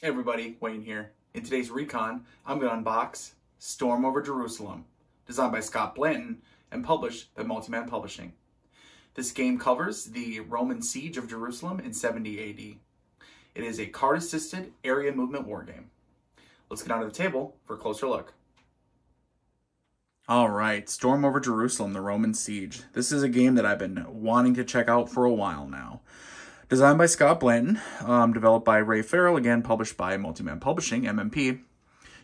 Hey everybody, Wayne here. In today's recon, I'm going to unbox Storm Over Jerusalem, designed by Scott Blanton and published by Multiman Publishing. This game covers the Roman siege of Jerusalem in 70 AD. It is a card-assisted area movement war game. Let's get onto the table for a closer look. All right, Storm Over Jerusalem, the Roman Siege. This is a game that I've been wanting to check out for a while now. Designed by Scott Blanton, um, developed by Ray Farrell, again published by Multiman Publishing, MMP.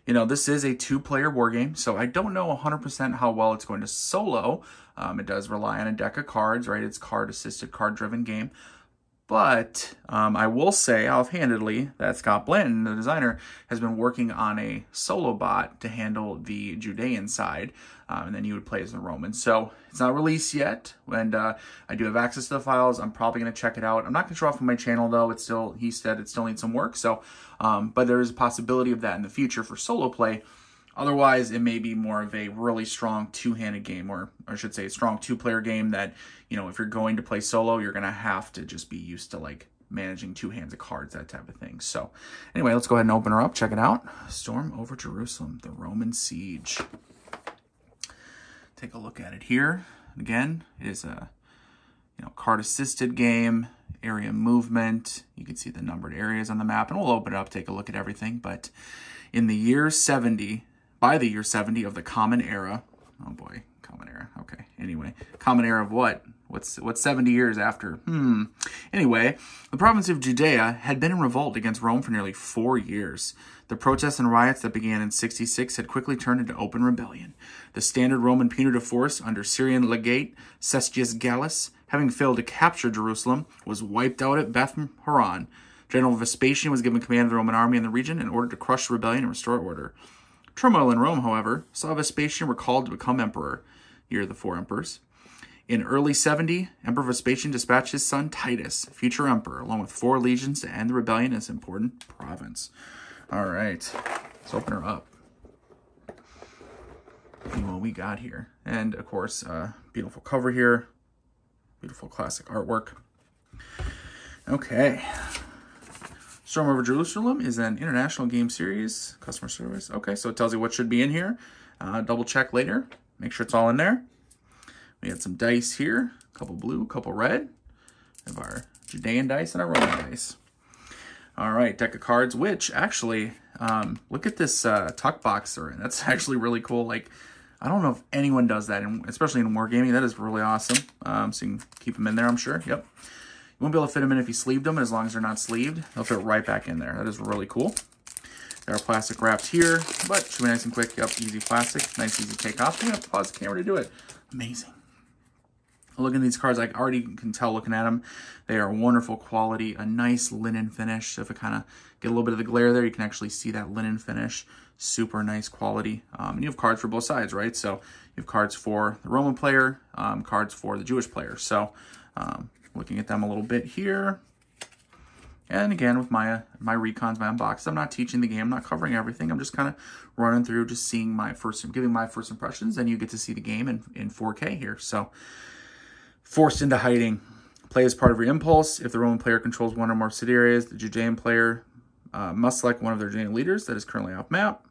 You know, this is a two-player war game, so I don't know 100% how well it's going to solo. Um, it does rely on a deck of cards, right? It's card-assisted, card-driven game. But um, I will say offhandedly that Scott Blanton, the designer, has been working on a solo bot to handle the Judean side, um, and then he would play as the Roman. So it's not released yet, and uh, I do have access to the files. I'm probably going to check it out. I'm not going to show off on my channel though. It's still he said it still needs some work. So, um, but there is a possibility of that in the future for solo play. Otherwise, it may be more of a really strong two-handed game, or, or I should say, a strong two-player game that, you know, if you're going to play solo, you're going to have to just be used to, like, managing two hands of cards, that type of thing. So, anyway, let's go ahead and open her up, check it out. Storm over Jerusalem, the Roman Siege. Take a look at it here. Again, it is a, you know, card-assisted game, area movement. You can see the numbered areas on the map, and we'll open it up, take a look at everything. But in the year 70, by the year 70 of the Common Era. Oh boy, Common Era. Okay. Anyway, Common Era of what? What's what's 70 years after? Hmm. Anyway, the province of Judea had been in revolt against Rome for nearly four years. The protests and riots that began in 66 had quickly turned into open rebellion. The standard Roman punitive force under Syrian legate Cestius Gallus, having failed to capture Jerusalem, was wiped out at Beth Horon. General Vespasian was given command of the Roman army in the region in order to crush the rebellion and restore order. Turmoil in Rome, however, saw Vespasian recalled to become emperor, year of the four emperors. In early 70, Emperor Vespasian dispatched his son Titus, future emperor, along with four legions to end the rebellion in this important province. All right, let's open her up. See what we got here. And, of course, uh, beautiful cover here. Beautiful classic artwork. Okay, Storm over Jerusalem is an international game series. Customer service. Okay, so it tells you what should be in here. Uh, double check later. Make sure it's all in there. We had some dice here. A couple blue, a couple red. We have our Judean dice and our Roman dice. All right, deck of cards, which actually, um, look at this uh, tuck box they're in. That's actually really cool. Like, I don't know if anyone does that, in, especially in wargaming. That is really awesome. Um, so you can keep them in there, I'm sure. Yep. Won't be able to fit them in if you sleeved them, as long as they're not sleeved. They'll fit right back in there. That is really cool. There are plastic wraps here, but should be nice and quick. Yep, easy plastic. Nice, easy take off. Have to pause the camera to do it. Amazing. Looking at these cards, I already can tell looking at them, they are wonderful quality, a nice linen finish. So if I kind of get a little bit of the glare there, you can actually see that linen finish. Super nice quality. Um, and you have cards for both sides, right? So you have cards for the Roman player, um, cards for the Jewish player. So um, looking at them a little bit here. And again, with my my recons, my unboxes, I'm not teaching the game, I'm not covering everything. I'm just kind of running through, just seeing my first, giving my first impressions. And you get to see the game in, in 4K here. So, forced into hiding. Play as part of your impulse. If the Roman player controls one or more city areas, the Judean player uh, must select one of their Judean leaders that is currently off map.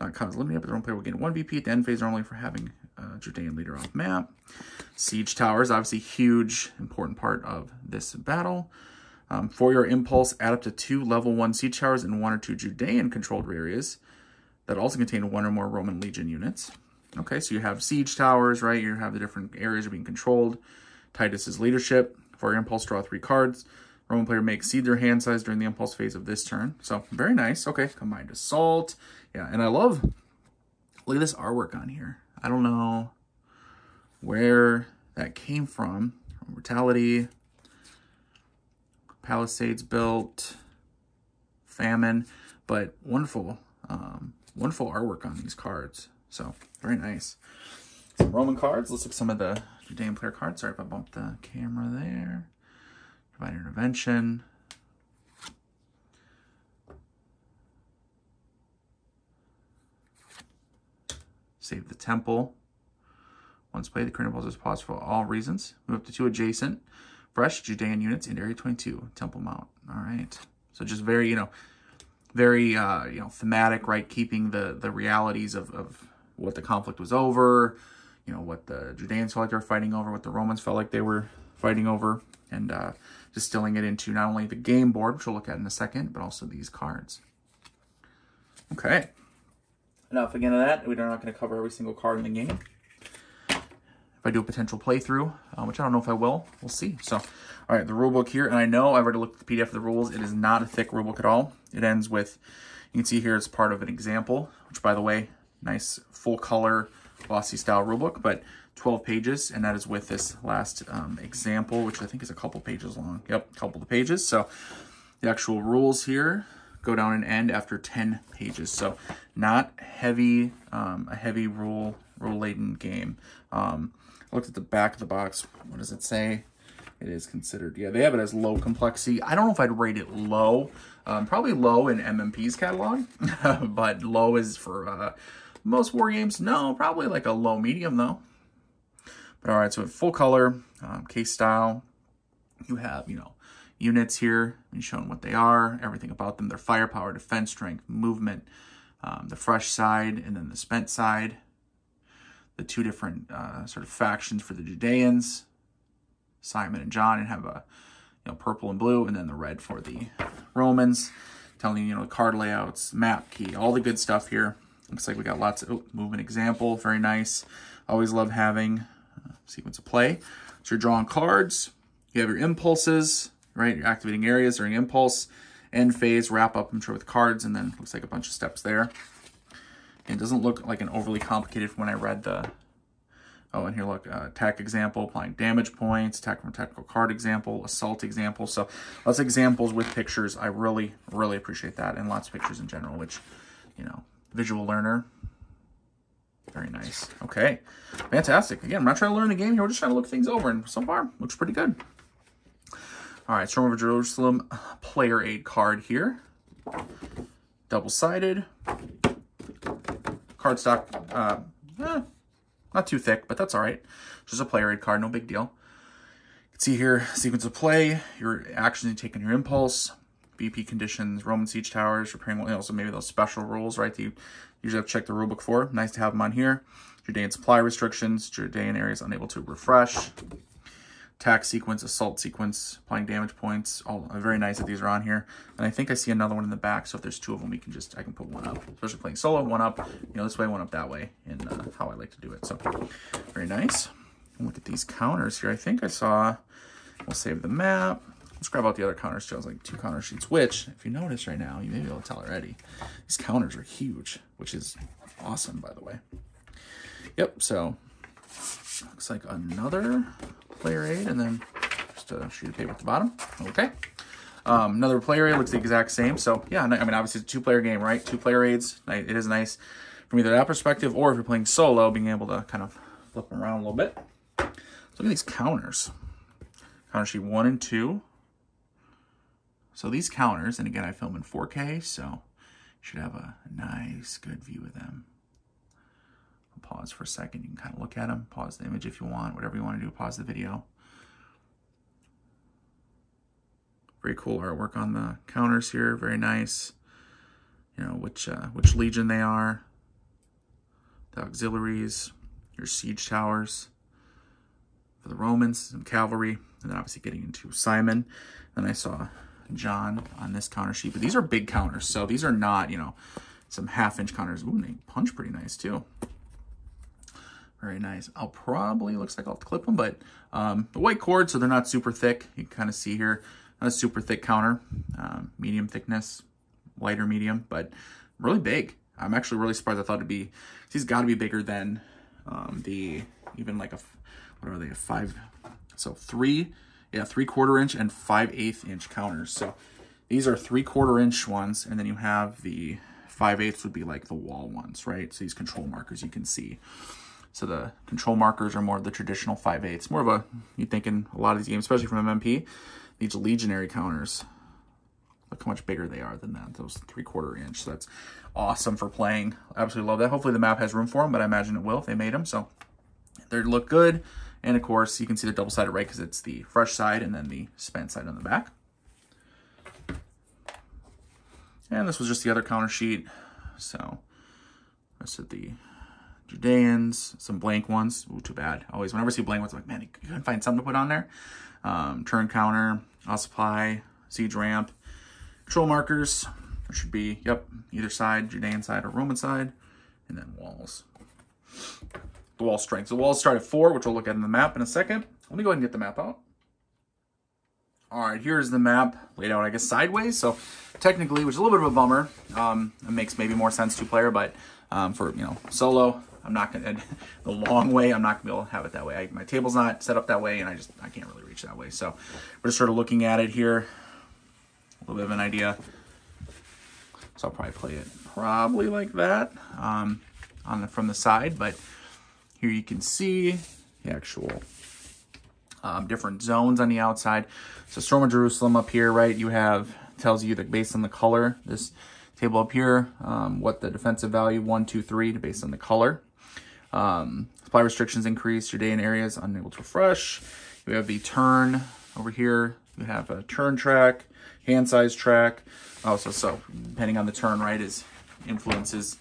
Not cause eliminated, but the Roman player will gain one VP at the end phase only for having uh, Judean leader off map. Siege towers, obviously huge, important part of this battle. Um, for your impulse, add up to two level one siege towers in one or two Judean controlled areas that also contain one or more Roman legion units. Okay, so you have siege towers, right? You have the different areas are being controlled. Titus's leadership. For your impulse, draw three cards. Roman player may exceed their hand size during the impulse phase of this turn. So very nice. Okay, combined assault. Yeah, and I love, look at this artwork on here. I don't know where that came from. Mortality, Palisades built, famine, but wonderful, um, wonderful artwork on these cards. So very nice. Some Roman cards. Let's look at some of the Judean player cards. Sorry if I bumped the camera there. Divine Intervention. Save the Temple. Once played, the current impulse is paused for all reasons. Move up to two adjacent fresh Judean units in Area 22, Temple Mount. All right. So just very, you know, very uh, you know thematic, right? Keeping the the realities of, of what the conflict was over, you know what the Judeans felt like they were fighting over, what the Romans felt like they were fighting over, and uh, distilling it into not only the game board, which we'll look at in a second, but also these cards. Okay. Enough again of that. We're not going to cover every single card in the game. If I do a potential playthrough, uh, which I don't know if I will, we'll see. So, all right, the rule book here, and I know I've already looked at the PDF of the rules. It is not a thick rule book at all. It ends with, you can see here it's part of an example, which by the way, nice full color glossy style rule book, but 12 pages, and that is with this last um, example, which I think is a couple pages long. Yep, a couple of pages. So the actual rules here go down and end after 10 pages. So not heavy, um, a heavy rule, rule laden game. Um, I looked at the back of the box. What does it say? It is considered, yeah, they have it as low complexity. I don't know if I'd rate it low. Um, probably low in MMP's catalog, but low is for uh, most war games. No, probably like a low medium though. But all right, so full color, um, case style. You have, you know, units here and showing what they are, everything about them, their firepower, defense strength, movement, um, the fresh side, and then the spent side. The two different uh, sort of factions for the Judeans, Simon and John, and have a you know purple and blue, and then the red for the Romans. Telling you, you know, card layouts, map key, all the good stuff here. Looks like we got lots of oh, movement example, very nice. Always love having sequence of play. So you're drawing cards, you have your impulses, right? You're activating areas during impulse, end phase, wrap up, I'm sure, with cards, and then looks like a bunch of steps there. It doesn't look like an overly complicated when I read the, oh, and here look, uh, attack example, applying damage points, attack from tactical card example, assault example. So lots of examples with pictures. I really, really appreciate that, and lots of pictures in general, which, you know, visual learner, very nice. Okay, fantastic. Again, I'm not trying to learn the game here. We're just trying to look things over, and so far, looks pretty good. All right, Storm of Jerusalem player aid card here. Double-sided. Cardstock, uh, eh, not too thick, but that's all right. Just a player aid card, no big deal. You can see here, sequence of play, your actions you take in your impulse, VP conditions, Roman siege towers, repairing, also maybe those special rules, right? You usually have to check the rulebook for. Nice to have them on here. Your day and supply restrictions, Judean areas unable to refresh. Attack sequence, assault sequence, applying damage points. All very nice that these are on here. And I think I see another one in the back. So if there's two of them, we can just I can put one up. Especially playing solo, one up, you know, this way, one up that way, and uh, how I like to do it. So very nice. And look at these counters here. I think I saw. We'll save the map. Let's grab out the other counter sheets, like two counter sheets, which, if you notice right now, you may be able to tell already, these counters are huge, which is awesome, by the way. Yep, so looks like another player aid, and then just a sheet of paper at the bottom. Okay. Um, another player aid looks the exact same. So, yeah, I mean, obviously it's a two-player game, right? Two player aids. It is nice from either that perspective or if you're playing solo, being able to kind of flip them around a little bit. Look at these counters. Counter sheet one and two so these counters, and again, I film in 4K, so you should have a nice, good view of them. Pause for a second. You can kind of look at them, pause the image if you want, whatever you want to do, pause the video. Very cool artwork on the counters here, very nice. You know, which, uh, which legion they are, the auxiliaries, your siege towers for the Romans, some cavalry, and then obviously getting into Simon. Then I saw John on this counter sheet, but these are big counters. So these are not, you know, some half inch counters. Ooh, they punch pretty nice too. Very nice. I'll probably, looks like I'll clip them, but um, the white cord, so they're not super thick. You can kind of see here, not a super thick counter, um, medium thickness, lighter medium, but really big. I'm actually really surprised. I thought it'd be, these got to be bigger than um, the, even like a, what are they, a five, so three yeah, three quarter inch and five eighth inch counters. So these are three quarter inch ones, and then you have the five eighths would be like the wall ones, right? So these control markers you can see. So the control markers are more of the traditional 5 eighths. More of a, you think in a lot of these games, especially from MMP, these legionary counters. Look how much bigger they are than that, those three quarter inch. So that's awesome for playing. Absolutely love that. Hopefully the map has room for them, but I imagine it will if they made them. So they look good. And of course, you can see the double-sided right because it's the fresh side and then the spent side on the back. And this was just the other counter sheet. So, rest of the Judeans, some blank ones. Ooh, too bad. Always, whenever I see blank ones, I'm like, man, you couldn't find something to put on there. Um, turn counter, all supply, siege ramp, control markers. There should be, yep, either side, Judean side or Roman side, and then walls. The wall strength. The walls start at four, which we'll look at in the map in a second. Let me go ahead and get the map out. All right, here's the map laid out, I guess, sideways. So technically, which is a little bit of a bummer. Um, it makes maybe more sense two-player, but um, for, you know, solo, I'm not to, the long way, I'm not to be able to have it that way. I, my table's not set up that way, and I just, I can't really reach that way. So we're just sort of looking at it here, a little bit of an idea. So I'll probably play it probably like that um, on the, from the side, but here you can see the actual um, different zones on the outside. So Storm of Jerusalem up here, right, you have, tells you that based on the color, this table up here, um, what the defensive value, one, two, three, based on the color. Um, supply restrictions increase, Judean areas unable to refresh. You have the turn over here. You have a turn track, hand size track. Also, so depending on the turn, right, is influences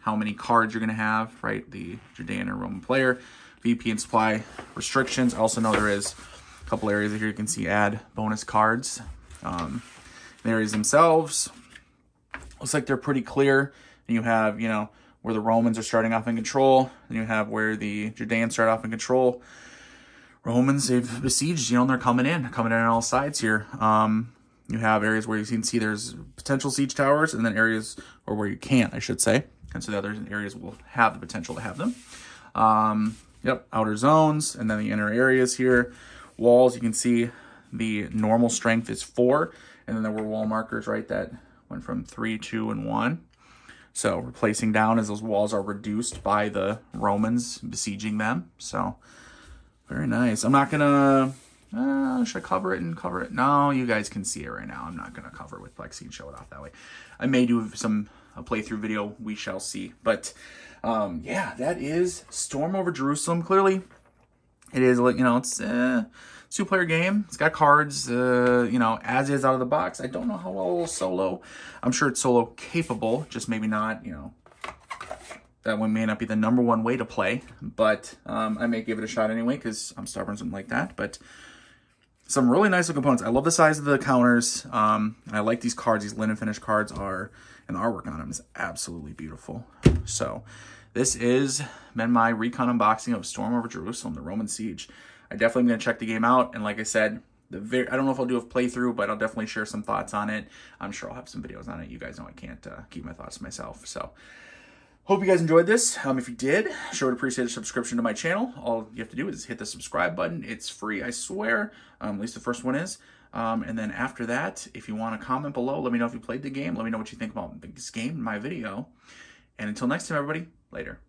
how many cards you're going to have, right? The Judean or Roman player. VP and supply restrictions. I also know there is a couple areas here you can see add bonus cards. Um, the areas themselves, looks like they're pretty clear. And you have, you know, where the Romans are starting off in control. And you have where the Judeans start off in control. Romans, they've besieged, you know, and they're coming in, coming in on all sides here. Um, you have areas where you can see there's potential siege towers and then areas or where you can't, I should say. And so the other areas will have the potential to have them. Um, yep, outer zones and then the inner areas here. Walls, you can see the normal strength is four. And then there were wall markers, right, that went from three, two, and one. So replacing down as those walls are reduced by the Romans besieging them. So very nice. I'm not gonna, uh, should I cover it and cover it? No, you guys can see it right now. I'm not gonna cover it with plexi and show it off that way. I may do some a playthrough video. We shall see. But um, yeah, that is Storm over Jerusalem. Clearly, it is like you know it's. Uh, two player game. It's got cards, uh, you know, as is out of the box. I don't know how well solo. I'm sure it's solo capable, just maybe not, you know, that one may not be the number one way to play, but um, I may give it a shot anyway because I'm stubborn, something like that. But some really nice components. I love the size of the counters. Um, I like these cards. These linen finish cards are, and artwork on them is absolutely beautiful. So this is been my recon unboxing of Storm over Jerusalem, the Roman Siege. I definitely am going to check the game out. And like I said, the very, I don't know if I'll do a playthrough, but I'll definitely share some thoughts on it. I'm sure I'll have some videos on it. You guys know I can't uh, keep my thoughts to myself. So hope you guys enjoyed this. Um, if you did, sure would appreciate a subscription to my channel. All you have to do is hit the subscribe button. It's free, I swear. Um, at least the first one is. Um, and then after that, if you want to comment below, let me know if you played the game. Let me know what you think about this game, my video. And until next time, everybody, later.